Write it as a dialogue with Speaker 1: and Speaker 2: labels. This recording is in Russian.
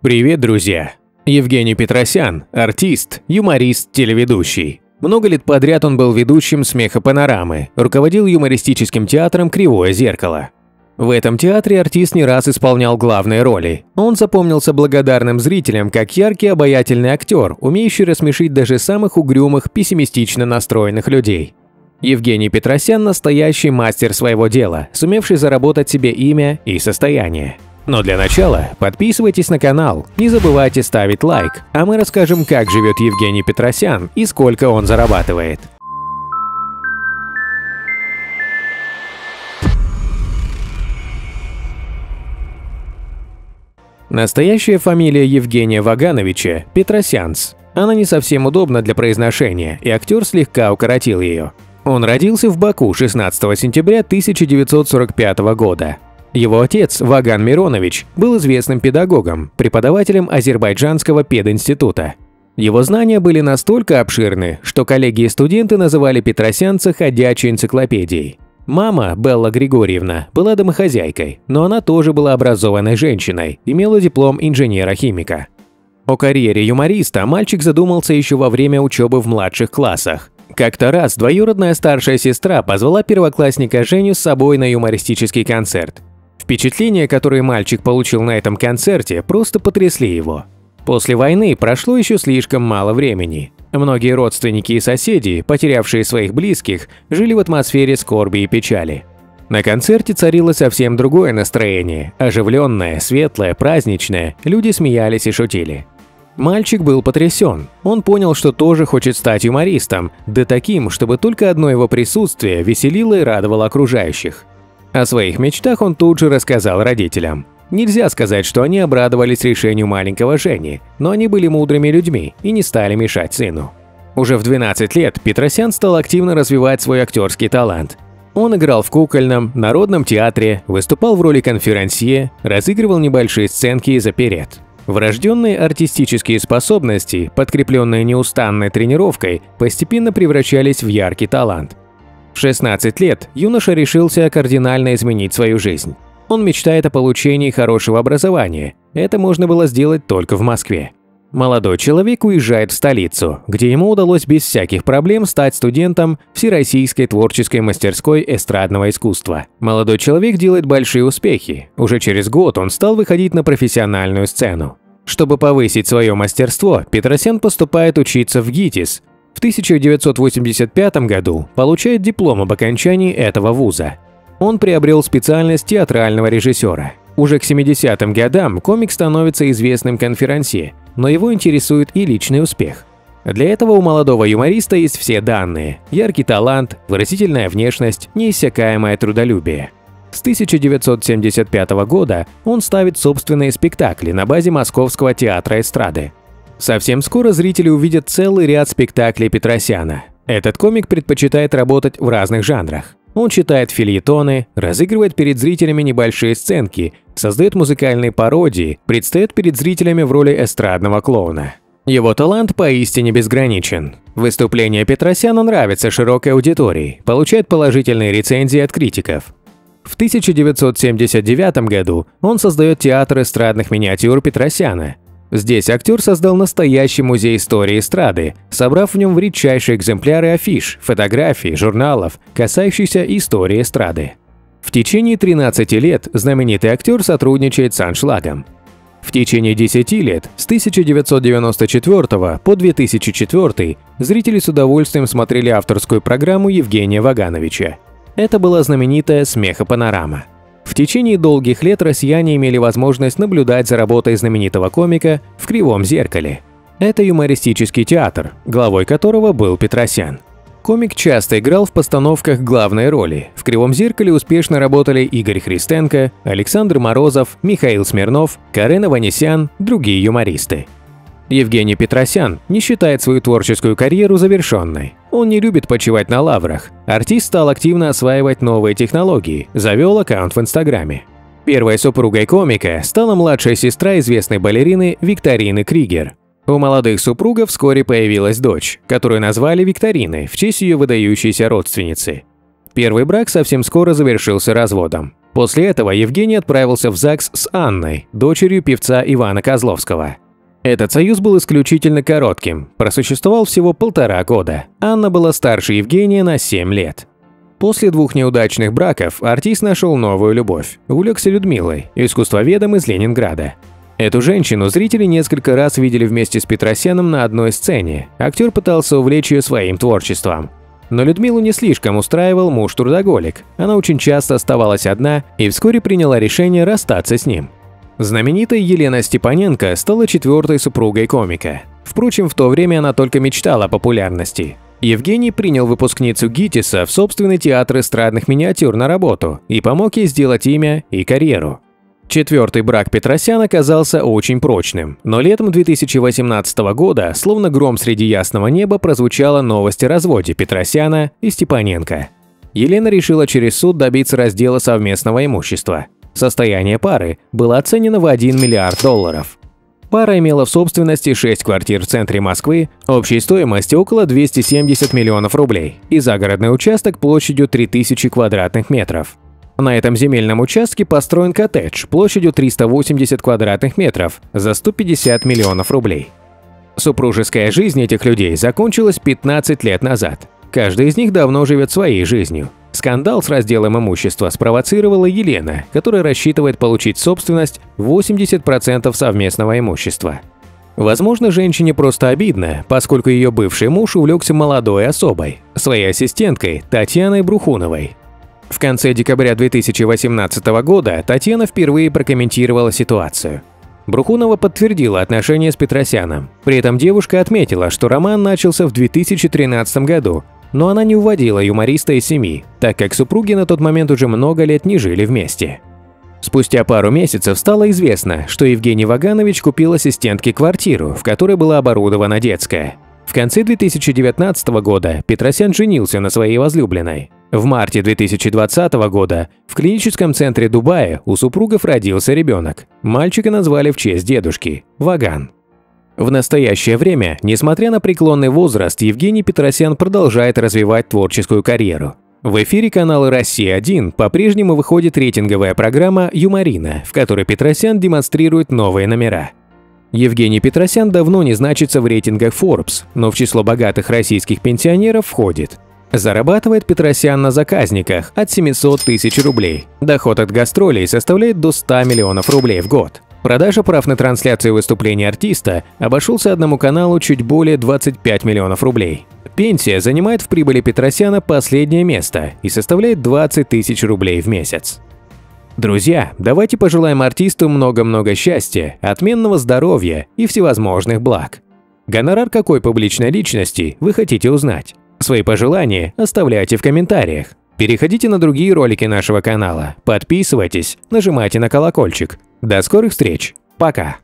Speaker 1: Привет, друзья! Евгений Петросян – артист, юморист, телеведущий. Много лет подряд он был ведущим «Смеха панорамы», руководил юмористическим театром «Кривое зеркало». В этом театре артист не раз исполнял главные роли. Он запомнился благодарным зрителям как яркий обаятельный актер, умеющий рассмешить даже самых угрюмых, пессимистично настроенных людей. Евгений Петросян – настоящий мастер своего дела, сумевший заработать себе имя и состояние. Но для начала подписывайтесь на канал, не забывайте ставить лайк, а мы расскажем, как живет Евгений Петросян и сколько он зарабатывает. Настоящая фамилия Евгения Вагановича – Петросянс. Она не совсем удобна для произношения, и актер слегка укоротил ее. Он родился в Баку 16 сентября 1945 года. Его отец, Ваган Миронович, был известным педагогом, преподавателем Азербайджанского пединститута. Его знания были настолько обширны, что коллеги и студенты называли Петросянца ходячей энциклопедией. Мама, Белла Григорьевна, была домохозяйкой, но она тоже была образованной женщиной, имела диплом инженера-химика. О карьере юмориста мальчик задумался еще во время учебы в младших классах. Как-то раз двоюродная старшая сестра позвала первоклассника Женю с собой на юмористический концерт. Впечатления, которые мальчик получил на этом концерте, просто потрясли его. После войны прошло еще слишком мало времени. Многие родственники и соседи, потерявшие своих близких, жили в атмосфере скорби и печали. На концерте царило совсем другое настроение, оживленное, светлое, праздничное, люди смеялись и шутили. Мальчик был потрясен. Он понял, что тоже хочет стать юмористом, да таким, чтобы только одно его присутствие веселило и радовало окружающих. О своих мечтах он тут же рассказал родителям. Нельзя сказать, что они обрадовались решению маленького Жени, но они были мудрыми людьми и не стали мешать сыну. Уже в 12 лет Петросян стал активно развивать свой актерский талант. Он играл в кукольном, народном театре, выступал в роли конферансье, разыгрывал небольшие сценки из оперет. Врожденные артистические способности, подкрепленные неустанной тренировкой, постепенно превращались в яркий талант. В 16 лет юноша решился кардинально изменить свою жизнь. Он мечтает о получении хорошего образования. Это можно было сделать только в Москве. Молодой человек уезжает в столицу, где ему удалось без всяких проблем стать студентом Всероссийской творческой мастерской эстрадного искусства. Молодой человек делает большие успехи. Уже через год он стал выходить на профессиональную сцену. Чтобы повысить свое мастерство, Петросян поступает учиться в ГИТИС. В 1985 году получает диплом об окончании этого вуза. Он приобрел специальность театрального режиссера. Уже к 70-м годам комик становится известным конферансье, но его интересует и личный успех. Для этого у молодого юмориста есть все данные – яркий талант, выразительная внешность, неиссякаемое трудолюбие. С 1975 года он ставит собственные спектакли на базе Московского театра эстрады. Совсем скоро зрители увидят целый ряд спектаклей Петросяна. Этот комик предпочитает работать в разных жанрах. Он читает фильетоны, разыгрывает перед зрителями небольшие сценки, создает музыкальные пародии, предстает перед зрителями в роли эстрадного клоуна. Его талант поистине безграничен. Выступление Петросяна нравится широкой аудитории, получает положительные рецензии от критиков. В 1979 году он создает театр эстрадных миниатюр Петросяна, Здесь актер создал настоящий музей истории эстрады, собрав в нем редчайшие экземпляры афиш, фотографий, журналов, касающихся истории эстрады. В течение 13 лет знаменитый актер сотрудничает с аншлагом. В течение 10 лет, с 1994 по 2004, зрители с удовольствием смотрели авторскую программу Евгения Вагановича. Это была знаменитая «Смехопанорама». В течение долгих лет россияне имели возможность наблюдать за работой знаменитого комика в «Кривом зеркале». Это юмористический театр, главой которого был Петросян. Комик часто играл в постановках главной роли. В «Кривом зеркале» успешно работали Игорь Христенко, Александр Морозов, Михаил Смирнов, Карен Аванесян, другие юмористы. Евгений Петросян не считает свою творческую карьеру завершенной. Он не любит почивать на лаврах. Артист стал активно осваивать новые технологии, завел аккаунт в Инстаграме. Первой супругой комика стала младшая сестра известной балерины Викторины Кригер. У молодых супругов вскоре появилась дочь, которую назвали Викториной в честь ее выдающейся родственницы. Первый брак совсем скоро завершился разводом. После этого Евгений отправился в ЗАГС с Анной, дочерью певца Ивана Козловского. Этот союз был исключительно коротким, просуществовал всего полтора года. Анна была старше Евгения на 7 лет. После двух неудачных браков артист нашел новую любовь, увлекся Людмилой, искусствоведом из Ленинграда. Эту женщину зрители несколько раз видели вместе с Петросяном на одной сцене. Актер пытался увлечь ее своим творчеством. Но Людмилу не слишком устраивал муж-трудоголик. Она очень часто оставалась одна и вскоре приняла решение расстаться с ним. Знаменитая Елена Степаненко стала четвертой супругой комика. Впрочем, в то время она только мечтала о популярности. Евгений принял выпускницу ГИТИСа в собственный театр эстрадных миниатюр на работу и помог ей сделать имя и карьеру. Четвертый брак Петросян оказался очень прочным, но летом 2018 года, словно гром среди ясного неба, прозвучала новость о разводе Петросяна и Степаненко. Елена решила через суд добиться раздела совместного имущества. Состояние пары было оценено в 1 миллиард долларов. Пара имела в собственности 6 квартир в центре Москвы общей стоимостью около 270 миллионов рублей и загородный участок площадью 3000 квадратных метров. На этом земельном участке построен коттедж площадью 380 квадратных метров за 150 миллионов рублей. Супружеская жизнь этих людей закончилась 15 лет назад. Каждый из них давно живет своей жизнью. Скандал с разделом имущества спровоцировала Елена, которая рассчитывает получить собственность 80% совместного имущества. Возможно, женщине просто обидно, поскольку ее бывший муж увлекся молодой особой, своей ассистенткой Татьяной Брухуновой, в конце декабря 2018 года Татьяна впервые прокомментировала ситуацию. Брухунова подтвердила отношения с Петросяном. При этом девушка отметила, что роман начался в 2013 году, но она не уводила юмориста из семьи, так как супруги на тот момент уже много лет не жили вместе. Спустя пару месяцев стало известно, что Евгений Ваганович купил ассистентке квартиру, в которой была оборудована детская. В конце 2019 года Петросян женился на своей возлюбленной. В марте 2020 года в клиническом центре Дубая у супругов родился ребенок. Мальчика назвали в честь дедушки – Ваган. В настоящее время, несмотря на преклонный возраст, Евгений Петросян продолжает развивать творческую карьеру. В эфире канала «Россия-1» по-прежнему выходит рейтинговая программа «Юморина», в которой Петросян демонстрирует новые номера. Евгений Петросян давно не значится в рейтингах Forbes, но в число богатых российских пенсионеров входит – Зарабатывает Петросян на заказниках от 700 тысяч рублей. Доход от гастролей составляет до 100 миллионов рублей в год. Продажа прав на трансляцию выступлений артиста обошелся одному каналу чуть более 25 миллионов рублей. Пенсия занимает в прибыли Петросяна последнее место и составляет 20 тысяч рублей в месяц. Друзья, давайте пожелаем артисту много-много счастья, отменного здоровья и всевозможных благ. Гонорар какой публичной личности вы хотите узнать? Свои пожелания оставляйте в комментариях. Переходите на другие ролики нашего канала, подписывайтесь, нажимайте на колокольчик. До скорых встреч. Пока.